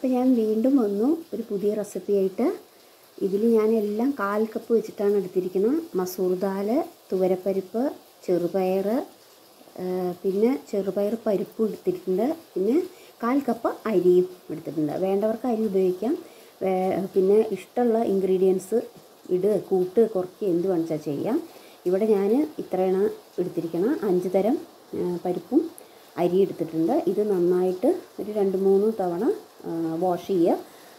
അപ്പോൾ ഞാൻ വീണ്ടും വന്നു ഒരു പുതിയ റെസിപ്പി ആയിട്ട്. ഇതിൽ ഞാൻ എല്ലാം കാൽ കപ്പ് വെച്ചിട്ടാണ് എടുത്തിരിക്കുന്നത്. മസൂർ ദാൽ തുവരപ്പരിപ്പ് ചെറുപയർ പിന്നെ ചെറുപയർ പരിപ്പും എടുത്തിട്ടുണ്ട്. പിന്നെ കാൽ കപ്പ് അരിയും എടുത്തിട്ടുണ്ട്. വേണ്ടവർക്ക് അരി ഉപയോഗിക്കാം. പിന്നെ ഇഷ്ടമുള്ള ഇൻഗ്രീഡിയൻസ് ഇട് കൂട്ട് കുറയ്ക്കുക എന്ത് വേണിച്ചാൽ ചെയ്യാം. ഇവിടെ ഞാൻ ഇത്രയാണ് എടുത്തിരിക്കണം അഞ്ച് തരം പരിപ്പും അരി എടുത്തിട്ടുണ്ട്. ഇത് നന്നായിട്ട് ഒരു രണ്ട് മൂന്ന് തവണ വാഷ് ചെയ്യുക.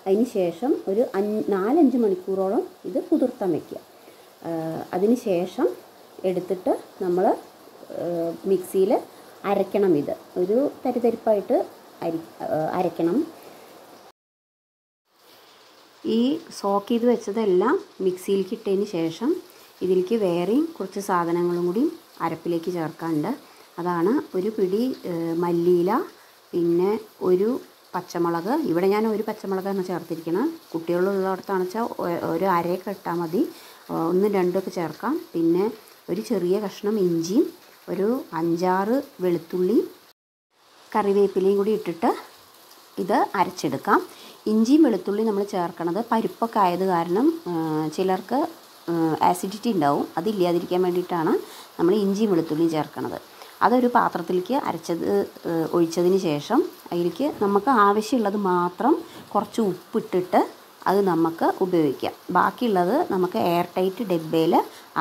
അതിന് ശേഷം ഒരു അഞ്ച് നാലഞ്ച് മണിക്കൂറോളം ഇത് കുതിർത്താൻ വയ്ക്കുക അതിന് ശേഷം എടുത്തിട്ട് നമ്മൾ മിക്സിയിൽ അരയ്ക്കണം ഇത്. ഒരു തരിതരിപ്പായിട്ട് അരി അരയ്ക്കണം. ഈ സോക്ക് ചെയ്ത് വെച്ചതെല്ലാം മിക്സിയിലേക്ക് ഇട്ടതിന് ശേഷം ഇതിലേക്ക് വേറെയും കുറച്ച് സാധനങ്ങളും കൂടി അരപ്പിലേക്ക് ചേർക്കാനുണ്ട്. അതാണ് ഒരു പിടി മല്ലിയില പിന്നെ ഒരു പച്ചമുളക്. ഇവിടെ ഞാൻ ഒരു പച്ചമുളകാണ് ചേർത്തിരിക്കുന്നത് കുട്ടികളുള്ളിടത്താണെന്ന് വെച്ചാൽ ഒരു അരയൊക്കെ ഇട്ടാൽ മതി. ഒന്നും രണ്ടൊക്കെ ചേർക്കാം. പിന്നെ ഒരു ചെറിയ കഷ്ണം ഇഞ്ചിയും ഒരു അഞ്ചാറ് വെളുത്തുള്ളി കറിവേപ്പിലയും കൂടി ഇട്ടിട്ട് ഇത് അരച്ചെടുക്കാം. ഇഞ്ചിയും വെളുത്തുള്ളി നമ്മൾ ചേർക്കണത് പരിപ്പൊക്കെ ആയത് കാരണം ചിലർക്ക് ആസിഡിറ്റി ഉണ്ടാവും. അതില്ലാതിരിക്കാൻ വേണ്ടിയിട്ടാണ് നമ്മൾ ഇഞ്ചിയും വെളുത്തുള്ളിയും ചേർക്കണത്. അതൊരു പാത്രത്തിലേക്ക് അരച്ചത് ഒഴിച്ചതിന് ശേഷം അതിലേക്ക് നമുക്ക് ആവശ്യമുള്ളത് മാത്രം കുറച്ച് ഉപ്പിട്ടിട്ട് അത് നമുക്ക് ഉപയോഗിക്കാം. ബാക്കിയുള്ളത് നമുക്ക് എയർ ടൈറ്റ് ഡബ്ബയിൽ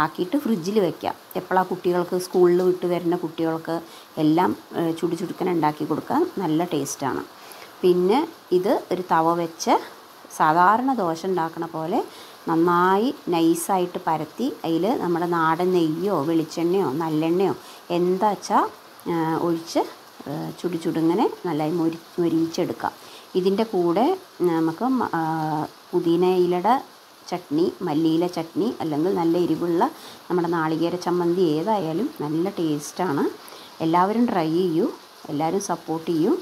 ആക്കിയിട്ട് ഫ്രിഡ്ജിൽ വെക്കാം. എപ്പോഴാണ് കുട്ടികൾക്ക് സ്കൂളിൽ വിട്ട് വരുന്ന കുട്ടികൾക്ക് എല്ലാം ചുടുചുടുക്കൻ ചുടു ചുടുക്കൻ ഉണ്ടാക്കി കൊടുക്കാൻ നല്ല ടേസ്റ്റാണ്. പിന്നെ ഇത് ഒരു തവ വെച്ച് സാധാരണ ദോശ ഉണ്ടാക്കുന്ന പോലെ നന്നായി നൈസായിട്ട് പരത്തി അതിൽ നമ്മുടെ നാടൻ നെയ്യോ വെളിച്ചെണ്ണയോ നല്ലെണ്ണയോ എന്താ വെച്ചാൽ ഒഴിച്ച് ചുടി ചുടു ചുടുങ്ങനെ നല്ലതായി മൊരി മൊരിയിച്ചെടുക്കാം. ഇതിന്റെ കൂടെ നമുക്ക് പുതിനയിലയുടെ ചട്നി മല്ലിയില ചട്നി അല്ലെങ്കിൽ നല്ല എരിവുള്ള നമ്മുടെ നാളികേര ചമ്മന്തി ഏതായാലും നല്ല ടേസ്റ്റാണ്. എല്ലാവരും ട്രൈ ചെയ്യൂ. എല്ലാവരും സപ്പോർട്ട് ചെയ്യൂ.